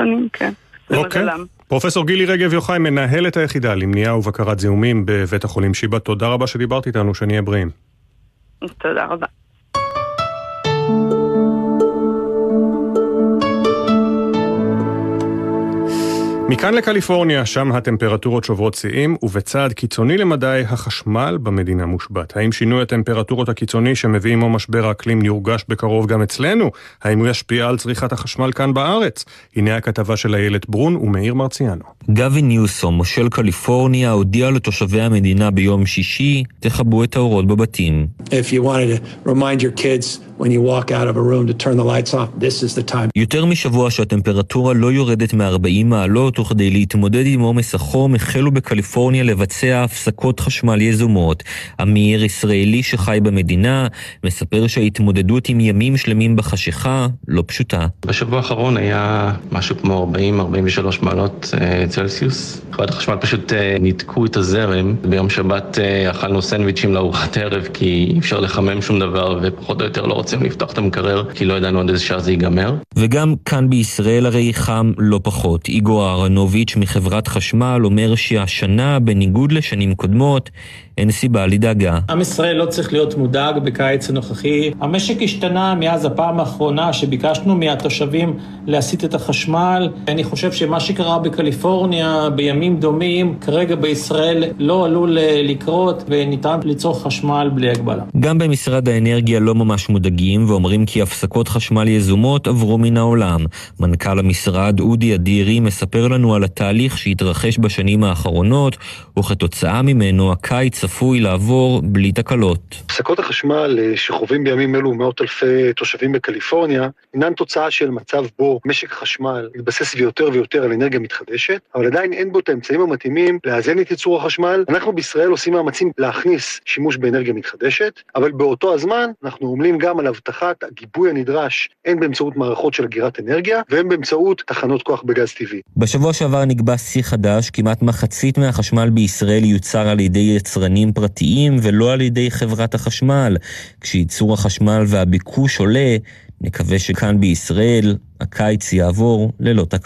מחוסנים, כן. אוקיי. פרופסור גילי רגב יוחאי, מנהלת היחידה למניעה ובקרת זיהומים בבית החולים שיבא, תודה רבה שדיברת איתנו, שנהיה בריאים. תודה רבה. מכאן לקליפורניה, שם הטמפרטורות שוברות שיאים, ובצעד קיצוני למדי, החשמל במדינה מושבת. האם שינוי הטמפרטורות הקיצוני שמביא עמו משבר האקלים יורגש בקרוב גם אצלנו? האם הוא ישפיע על צריכת החשמל כאן בארץ? הנה הכתבה של איילת ברון ומאיר מרציאנו. גבי ניוסום, מושל קליפורניה, הודיע לתושבי המדינה ביום שישי, תכבו את האורות בבתים. If you wanted to remind your kids when you walk out of a room to turn the lights off, this is the time. יותר משבוע שהטמפרטורה לא יורדת מ-40 מעלות, וכדי להתמודד עם עומס החום, החלו בקליפורניה לבצע הפסקות חשמל יזומות. אמיר, ישראלי שחי במדינה, מספר שההתמודדות עם ימים שלמים בחשיכה לא פשוטה. בשבוע האחרון היה משהו כמו 40-43 מעלות אה, צלסיוס. חברת החשמל פשוט אה, ניתקו את הזרם. ביום שבת אה, אכלנו סנדוויצ'ים לארוחת ערב, כי אי אפשר לחמם שום דבר, ופחות או יותר לא רוצים לפתוח את המקרר, כי לא ידענו עד איזה שעה זה ייגמר. וגם כאן בישראל הרי חם לא פחות. איגור אהרנוביץ' מחברת חשמל אומר שהשנה, בניגוד לשנים קודמות, אין סיבה לדאגה. עם ישראל לא צריך להיות מודאג בקיץ הנוכחי. המשק השתנה מאז הפעם האחרונה שביקשנו מהתושבים להסיט את החשמל. אני חושב שמה שקרה בקליפורניה בימים דומים, כרגע בישראל לא עלול לקרות וניתן ליצור חשמל בלי הגבלה. גם במשרד האנרגיה לא ממש מודאגים ואומרים כי הפסקות חשמל יזומות עברו מן העולם. מנכ"ל המשרד אודי אדירי מספר לנו על התהליך שהתרחש בשנים האחרונות, וכתוצאה ממנו הקיץ צפוי לעבור בלי תקלות. הפסקות החשמל שחווים בימים אלו מאות אלפי תושבים בקליפורניה, אינן תוצאה של מצב בו משק החשמל מתבסס יותר ויותר על אנרגיה מתחדשת, אבל עדיין אין בו את האמצעים המתאימים לאזן את ייצור החשמל. אנחנו בישראל עושים מאמצים להכניס שימוש באנרגיה מתחדשת, אבל באותו הזמן אנחנו עומלים גם על הבטחת הגיבוי הנדרש, הן באמצעות מערכות של אגירת אנרגיה, והן באמצעות תחנות כוח בגז טבעי. בשבוע שעבר נקבע שיא חדש, כמעט מחצית מהחשמל בישראל יוצר על ידי יצרנים פרטיים ולא על ידי חברת החשמל. כשייצור החשמל והביקוש עולה, נקווה שכאן בישראל הקיץ יעבור ללא תקלה.